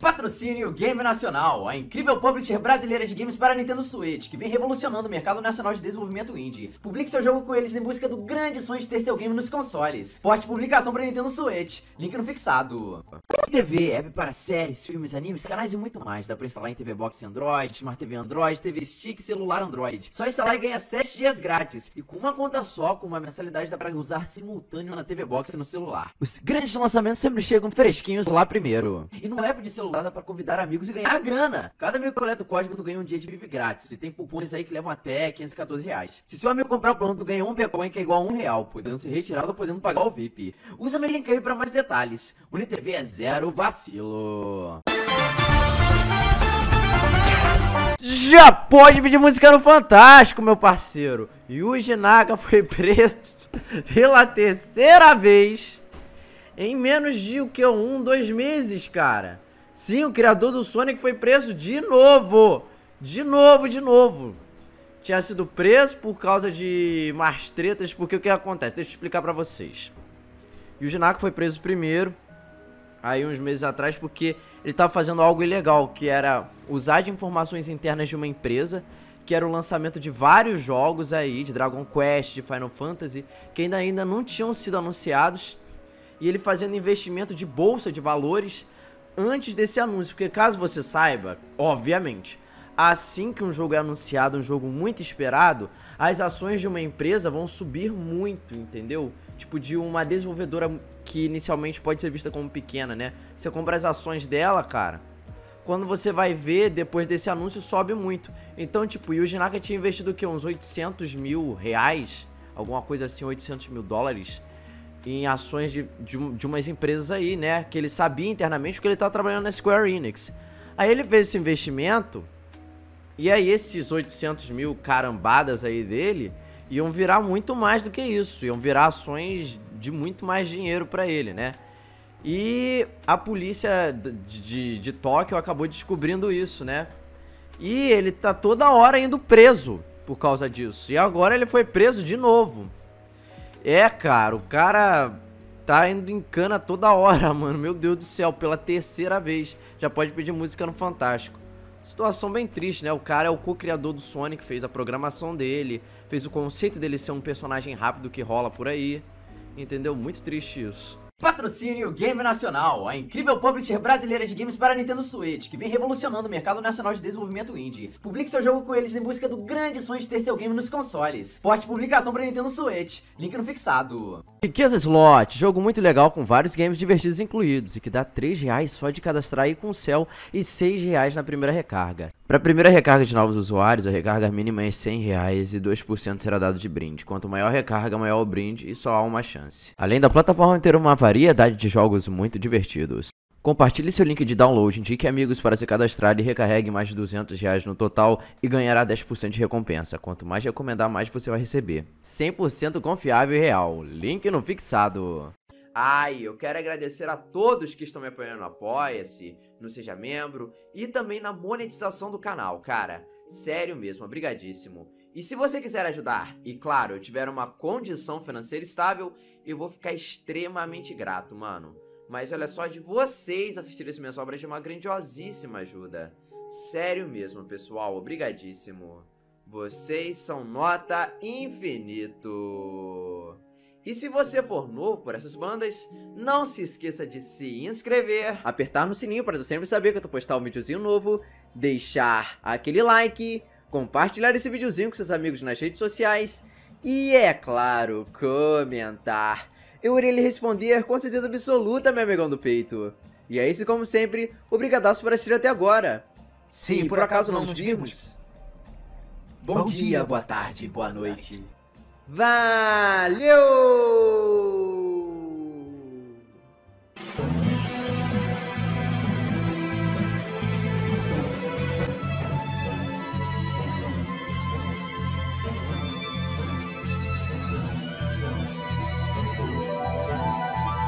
Patrocínio Game Nacional, a incrível publisher brasileira de games para Nintendo Switch, que vem revolucionando o mercado nacional de desenvolvimento indie. Publique seu jogo com eles em busca do grande sonho de ter seu game nos consoles. Poste publicação para Nintendo Switch, link no fixado. TV, app para séries, filmes, animes, canais e muito mais. Dá para instalar em TV Box Android, Smart TV Android, TV Stick celular Android. Só instalar e ganhar 7 dias grátis. E com uma conta só, com uma mensalidade, dá para usar simultâneo na TV Box e no celular. Os grandes lançamentos sempre chegam fresquinhos lá primeiro. E no app de celular pra convidar amigos e ganhar grana. Cada amigo que coleta o código, tu ganha um dia de VIP grátis. E tem cupons aí que levam até 514 reais. Se seu amigo comprar o plano, tu ganha um Bitcoin que é igual a um real, podendo ser retirado ou podendo pagar o VIP. Usa meu link aí pra mais detalhes. UniTV é zero vacilo. Já pode pedir música no Fantástico, meu parceiro. Yuji foi preso pela terceira vez em menos de o que? Um, dois meses, cara. Sim, o criador do Sonic foi preso de novo. De novo, de novo. Tinha sido preso por causa de mais tretas, porque o que acontece? Deixa eu explicar pra vocês. Yuji Naka foi preso primeiro, aí uns meses atrás, porque ele estava fazendo algo ilegal, que era usar de informações internas de uma empresa, que era o lançamento de vários jogos aí, de Dragon Quest, de Final Fantasy, que ainda, ainda não tinham sido anunciados, e ele fazendo investimento de bolsa de valores antes desse anúncio, porque caso você saiba, obviamente, assim que um jogo é anunciado, um jogo muito esperado, as ações de uma empresa vão subir muito, entendeu? Tipo, de uma desenvolvedora que inicialmente pode ser vista como pequena, né? Você compra as ações dela, cara. Quando você vai ver, depois desse anúncio, sobe muito. Então, tipo, o Yuji Naka tinha investido o quê? Uns 800 mil reais? Alguma coisa assim, 800 mil dólares? Em ações de, de, de umas empresas aí, né? Que ele sabia internamente porque ele estava trabalhando na Square Enix. Aí ele fez esse investimento. E aí esses 800 mil carambadas aí dele iam virar muito mais do que isso. Iam virar ações de muito mais dinheiro para ele, né? E a polícia de, de, de, Tóquio acabou descobrindo isso, né? E ele tá toda hora indo preso por causa disso. E agora ele foi preso de novo. É, cara, o cara tá indo em cana toda hora, mano. Meu Deus do céu, pela terceira vez. Já pode pedir música no Fantástico. Situação bem triste, né? O cara é o co-criador do Sonic, fez a programação dele, fez o conceito dele ser um personagem rápido que rola por aí. Entendeu? Muito triste isso. Patrocínio Game Nacional, a incrível publisher brasileira de games para Nintendo Switch, que vem revolucionando o mercado nacional de desenvolvimento indie. Publique seu jogo com eles em busca do grande sonho de ter seu game nos consoles. Poste publicação para Nintendo Switch, link no fixado. Riqueza Slot, jogo muito legal com vários games divertidos incluídos e que dá 3 reais só de cadastrar aí com o Cell e 6 reais na primeira recarga. Para a primeira recarga de novos usuários, a recarga mínima é 100 reais e 2% será dado de brinde. Quanto maior a recarga, maior o brinde e só há uma chance. Além da plataforma ter uma variedade de jogos muito divertidos. Compartilhe seu link de download, indique amigos para se cadastrar e recarregue mais de 200 reais no total e ganhará 10% de recompensa. Quanto mais recomendar, mais você vai receber. 100% confiável e real. Link no fixado. Ai, eu quero agradecer a todos que estão me apoiando no Apoia-se, no Seja Membro e também na monetização do canal, cara. Sério mesmo, obrigadíssimo. E se você quiser ajudar, e claro, eu tiver uma condição financeira estável, eu vou ficar extremamente grato, mano. Mas olha só, de vocês assistirem as minhas obras de uma grandiosíssima ajuda. Sério mesmo, pessoal, obrigadíssimo. Vocês são nota infinito. E se você for novo por essas bandas, não se esqueça de se inscrever, apertar no sininho para sempre saber que eu tô postar um videozinho novo, deixar aquele like, compartilhar esse videozinho com seus amigos nas redes sociais e, é claro, comentar. Eu irei lhe responder com certeza absoluta, meu amigão do peito. E é isso, como sempre, obrigadaço por assistir até agora. Se, por, por acaso não nos vimos, bom, bom dia, boa tarde, boa noite. Valeu!